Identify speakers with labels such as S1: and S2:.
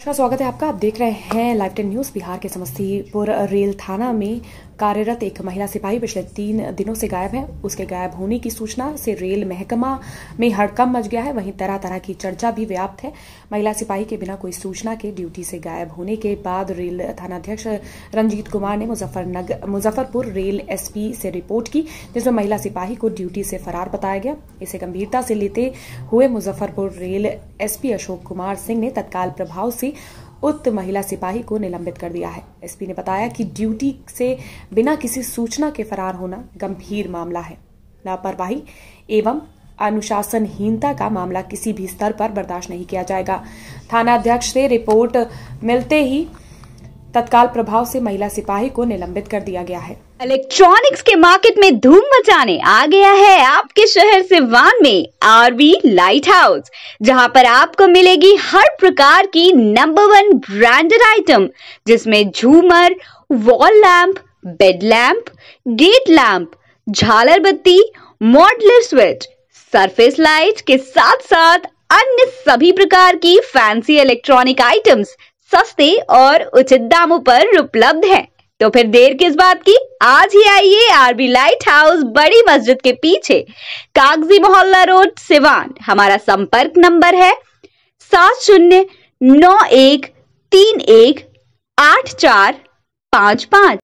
S1: नमस्कार स्वागत है आपका। आप देख रहे हैं लाइव टेन न्यूज़ बिहार के समस्तीपुर रेल थाना में कार्यरत एक महिला सिपाही पिछले तीन दिनों से गायब है। उसके गायब होने की सूचना से रेल महकमा में हड़कम मच गया है। वहीं तरह तरह की चर्चा भी व्याप्त है। महिला सिपाही के बिना कोई सूचना के ड्यूटी से गायब होने के बाद रेल थानाध्यक्ष रंजीत कुमार ने मुजफ्फरनगर मुजफ्फरपुर रेल एसपी से रिपोर्ट की, जिसमें महिला सिपाही को ड्यूटी से फरार बताया गया। इसे गंभीरता से लेते हुए मुजफ्फरपुर रेल एसपी अशोक कुमार सिंह ने तत्काल प्रभाव से उक्त महिला सिपाही को निलंबित कर दिया है। एसपी ने बताया कि ड्यूटी से बिना किसी सूचना के फरार होना गंभीर मामला है। लापरवाही एवं अनुशासनहीनता का मामला किसी भी स्तर पर बर्दाश्त नहीं किया जाएगा। थाना अध्यक्ष से रिपोर्ट मिलते ही तत्काल प्रभाव से महिला सिपाही को निलंबित कर दिया गया है।
S2: इलेक्ट्रॉनिक्स के मार्केट में धूम मचाने आ गया है आपके शहर से वान में आरबी लाइट हाउस जहाँ पर आपको मिलेगी हर प्रकार की नंबर वन ब्रांडेड आइटम जिसमें झूमर wall lamp bed lamp gate lamp झालर बत्ती मॉडलर स्विच सरफेस लाइट के साथ साथ अन्य सभी प्रकार की फैंसी इलेक्ट्रॉनिक आइटम्स सस्ते और उचित दामों पर उपलब्ध है। तो फिर देर किस बात की? आज ही आइए आरबी लाइट हाउस बड़ी मस्जिद के पीछे, कागज़ी मोहल्ला रोड, सिवान। हमारा संपर्क नंबर है सात शून्य नौ एक तीन एक आठ चार पाँच पाँच।